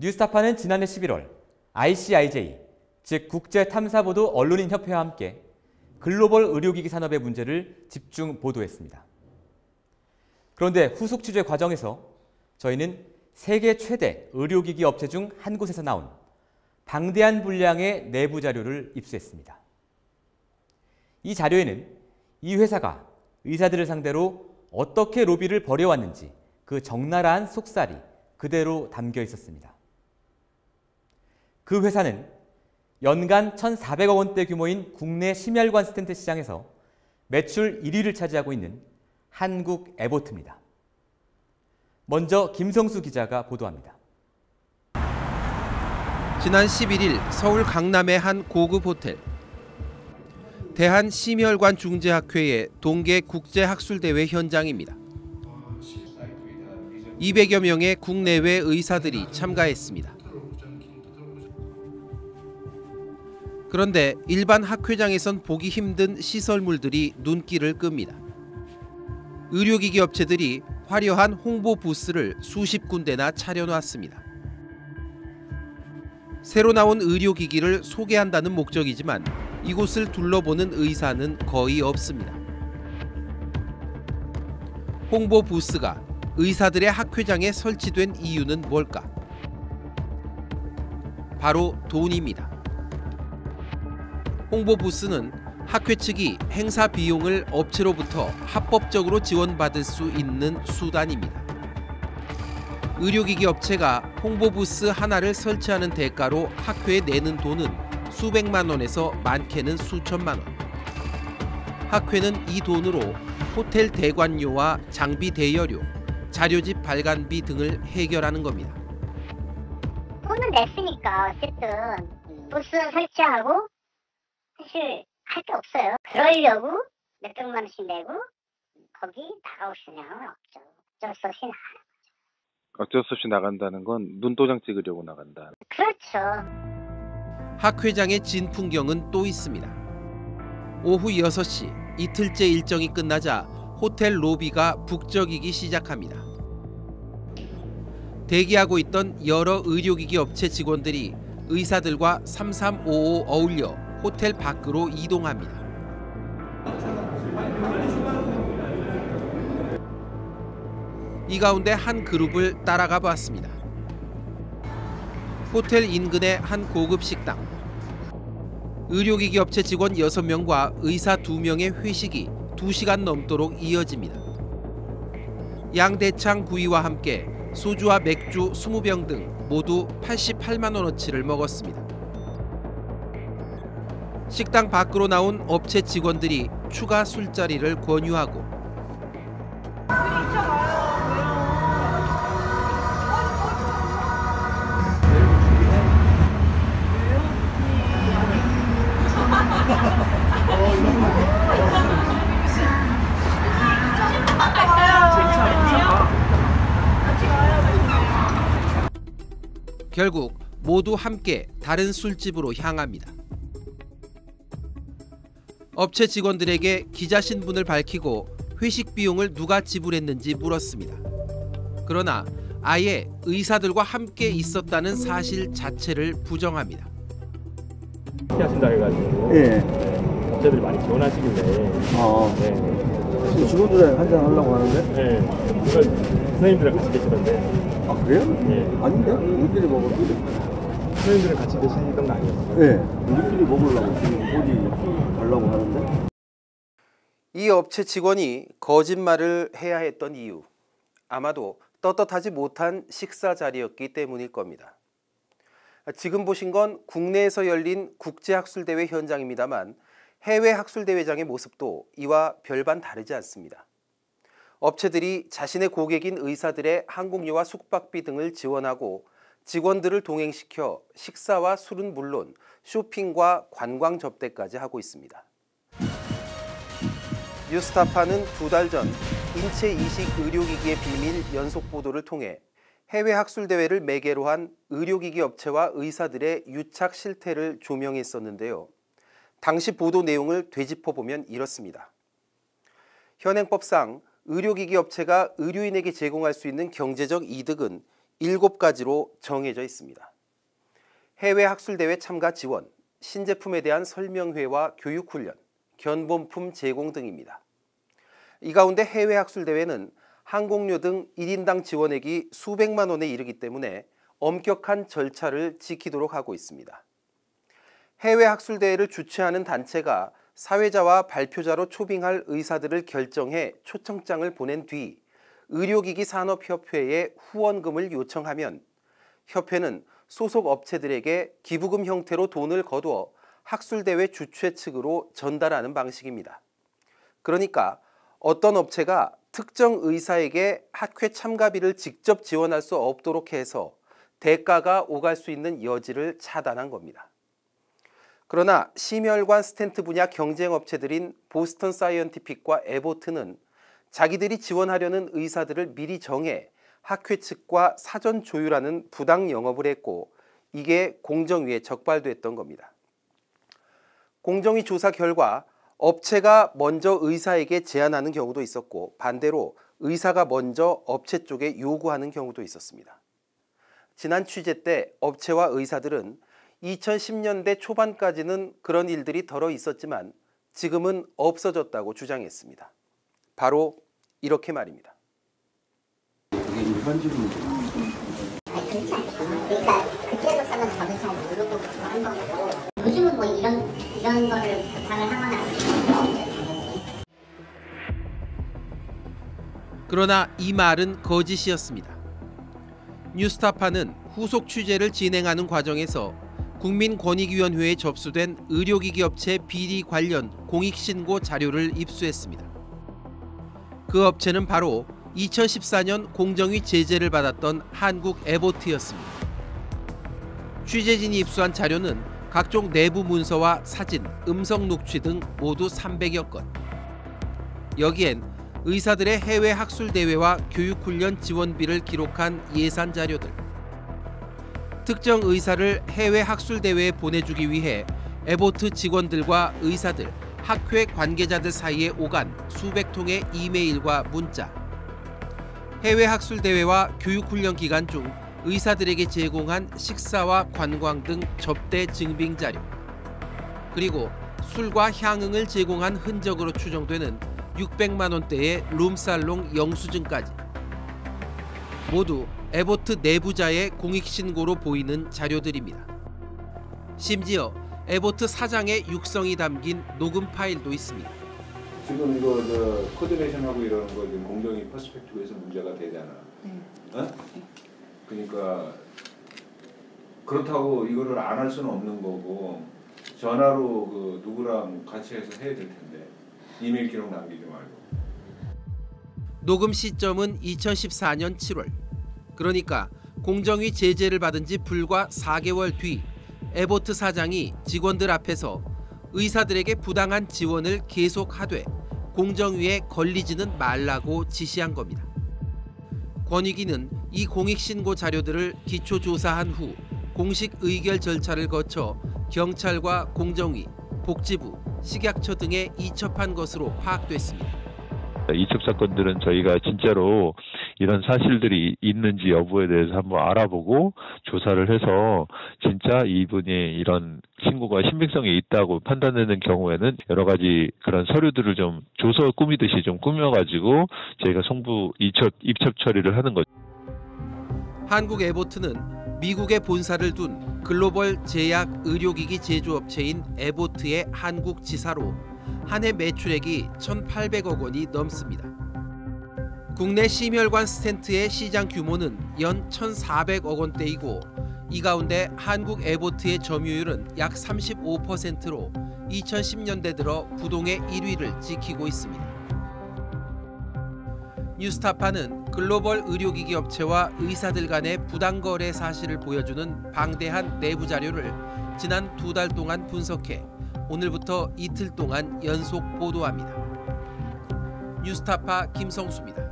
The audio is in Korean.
뉴스타파는 지난해 11월 ICIJ, 즉 국제탐사보도 언론인협회와 함께 글로벌 의료기기 산업의 문제를 집중 보도했습니다. 그런데 후속 취재 과정에서 저희는 세계 최대 의료기기 업체 중 한 곳에서 나온 방대한 분량의 내부 자료를 입수했습니다. 이 자료에는 이 회사가 의사들을 상대로 어떻게 로비를 벌여왔는지 그 적나라한 속살이 그대로 담겨 있었습니다. 그 회사는 연간 1,400억 원대 규모인 국내 심혈관 스텐트 시장에서 매출 1위를 차지하고 있는 한국 에보트입니다. 먼저 김성수 기자가 보도합니다. 지난 11일 서울 강남의 한 고급 호텔. 대한 심혈관 중재학회의 동계 국제 학술 대회 현장입니다. 200여 명의 국내외 의사들이 참가했습니다. 그런데 일반 학회장에선 보기 힘든 시설물들이 눈길을 끕니다. 의료기기 업체들이 화려한 홍보 부스를 수십 군데나 차려놨습니다. 새로 나온 의료기기를 소개한다는 목적이지만 이곳을 둘러보는 의사는 거의 없습니다. 홍보 부스가 의사들의 학회장에 설치된 이유는 뭘까? 바로 돈입니다. 홍보 부스는 학회 측이 행사 비용을 업체로부터 합법적으로 지원받을 수 있는 수단입니다. 의료기기 업체가 홍보 부스 하나를 설치하는 대가로 학회에 내는 돈은 수백만 원에서 많게는 수천만 원. 학회는 이 돈으로 호텔 대관료와 장비 대여료, 자료집 발간비 등을 해결하는 겁니다. 돈은 냈으니까 어쨌든 부스 설치하고 사실 할 게 없어요. 그러려고 몇 백만 원씩 내고 거기 나가올 생각은 없죠. 어쩔 수 없이 나가는 어쩔 수 없이 나간다는 건 눈도장 찍으려고 나간다. 그렇죠. 학 회장의 진 풍경은 또 있습니다. 오후 6시 이틀째 일정이 끝나자 호텔 로비가 북적이기 시작합니다. 대기하고 있던 여러 의료기기 업체 직원들이 의사들과 3355 어울려 호텔 밖으로 이동합니다. 이 가운데 한 그룹을 따라가 봤습니다. 호텔 인근의 한 고급 식당. 의료기기 업체 직원 6명과 의사 2명의 회식이 2시간 넘도록 이어집니다. 양대창 구이와 함께 소주와 맥주 20병 등 모두 88만 원어치를 먹었습니다. 식당 밖으로 나온 업체 직원들이 추가 술자리를 권유하고 결국 모두 함께 다른 술집으로 향합니다. 업체 직원들에게 기자 신분을 밝히고 회식 비용을 누가 지불했는지 물었습니다. 그러나 아예 의사들과 함께 있었다는 사실 자체를 부정합니다. 하신다 해가지고 예. 네, 업체들이 많이 지원하시길래 어. 네, 지금 직원들 한잔 하려고 하는데? 네. 선생님들이랑 같이 계시던데 아, 그래요? 예. 아닌데? 우리끼리 때. 선생님들이랑 같이 계시던 거 아니었어요? 예. 우리끼리 먹으려고 지금 어디 가려고 하는데? 이 업체 직원이 거짓말을 해야 했던 이유 아마도 떳떳하지 못한 식사 자리였기 때문일 겁니다. 지금 보신 건 국내에서 열린 국제학술대회 현장입니다만 해외 학술대회장의 모습도 이와 별반 다르지 않습니다. 업체들이 자신의 고객인 의사들의 항공료와 숙박비 등을 지원하고 직원들을 동행시켜 식사와 술은 물론 쇼핑과 관광 접대까지 하고 있습니다. 뉴스타파는 두 달 전 인체 이식 의료기기의 비밀 연속 보도를 통해 해외 학술 대회를 매개로 한 의료기기 업체와 의사들의 유착 실태를 조명했었는데요. 당시 보도 내용을 되짚어 보면 이렇습니다. 현행법상 의료기기 업체가 의료인에게 제공할 수 있는 경제적 이득은 7가지로 정해져 있습니다. 해외 학술대회 참가 지원, 신제품에 대한 설명회와 교육훈련, 견본품 제공 등입니다. 이 가운데 해외 학술대회는 항공료 등 1인당 지원액이 수백만 원에 이르기 때문에 엄격한 절차를 지키도록 하고 있습니다. 해외 학술대회를 주최하는 단체가 사회자와 발표자로 초빙할 의사들을 결정해 초청장을 보낸 뒤 의료기기 산업협회에 후원금을 요청하면 협회는 소속 업체들에게 기부금 형태로 돈을 거두어 학술대회 주최 측으로 전달하는 방식입니다. 그러니까 어떤 업체가 특정 의사에게 학회 참가비를 직접 지원할 수 없도록 해서 대가가 오갈 수 있는 여지를 차단한 겁니다. 그러나 심혈관 스텐트 분야 경쟁 업체들인 보스턴 사이언티픽과 애보트는 자기들이 지원하려는 의사들을 미리 정해 학회 측과 사전 조율하는 부당 영업을 했고 이게 공정위에 적발됐던 겁니다. 공정위 조사 결과 업체가 먼저 의사에게 제안하는 경우도 있었고 반대로 의사가 먼저 업체 쪽에 요구하는 경우도 있었습니다. 지난 취재 때 업체와 의사들은 2010년대 초반까지는 그런 일들이 덜어 있었지만 지금은 없어졌다고 주장했습니다. 바로 이렇게 말입니다. 않죠. 그러니까 요즘은 뭐 이런 이런 거를 부탁을 하거나 그러나 이 말은 거짓이었습니다. 뉴스타파는 후속 취재를 진행하는 과정에서 국민권익위원회에 접수된 의료기기 업체 비리 관련 공익신고 자료를 입수했습니다. 그 업체는 바로 2014년 공정위 제재를 받았던 한국 에보트였습니다. 취재진이 입수한 자료는 각종 내부 문서와 사진, 음성 녹취 등 모두 300여 건. 여기엔 의사들의 해외 학술 대회와 교육 훈련 지원비를 기록한 예산 자료들. 특정 의사를 해외 학술 대회에 보내주기 위해 에보트 직원들과 의사들, 학회 관계자들 사이에 오간 수백 통의 이메일과 문자. 해외 학술 대회와 교육 훈련 기간 중 의사들에게 제공한 식사와 관광 등 접대 증빙 자료. 그리고 술과 향응을 제공한 흔적으로 추정되는 600만 원대의 룸살롱 영수증까지. 모두 애보트 내부자의 공익신고로 보이는 자료들입니다. 심지어 애보트 사장의 육성이 담긴 녹음 파일도 있습니다. 지금 이거 저 coordination하고 이러는 거 지금 공정위 perspective에서 문제가 되잖아. 어? 그러니까 그렇다고 이거를 안 할 수는 없는 거고 전화로 그 누구랑 같이 해서 해야 될 텐데 이메일 기록 남기지 말고. 녹음 시점은 2014년 7월. 그러니까 공정위 제재를 받은 지 불과 4개월 뒤 에보트 사장이 직원들 앞에서 의사들에게 부당한 지원을 계속 하되 공정위에 걸리지는 말라고 지시한 겁니다. 권익위는 이 공익신고 자료들을 기초조사한 후 공식 의결 절차를 거쳐 경찰과 공정위, 복지부, 식약처 등에 이첩한 것으로 파악됐습니다. 이첩 사건들은 저희가 진짜로 이런 사실들이 있는지 여부에 대해서 한번 알아보고 조사를 해서 진짜 이분이 이런 신고가 신빙성이 있다고 판단되는 경우에는 여러 가지 그런 서류들을 좀 조서 꾸미듯이 좀 꾸며가지고 저희가 송부 이첩 입첩 처리를 하는 거죠. 한국 에보트는 미국에 본사를 둔 글로벌 제약 의료기기 제조업체인 에보트의 한국 지사로 한해 매출액이 1,800억 원이 넘습니다. 국내 심혈관 스텐트의 시장 규모는 연 1,400억 원대이고 이 가운데 한국 에보트의 점유율은 약 35%로 2010년대 들어 부동의 1위를 지키고 있습니다. 뉴스타파는 글로벌 의료기기 업체와 의사들 간의 부당거래 사실을 보여주는 방대한 내부 자료를 지난 두 달 동안 분석해 오늘부터 이틀 동안 연속 보도합니다. 뉴스타파 김성수입니다.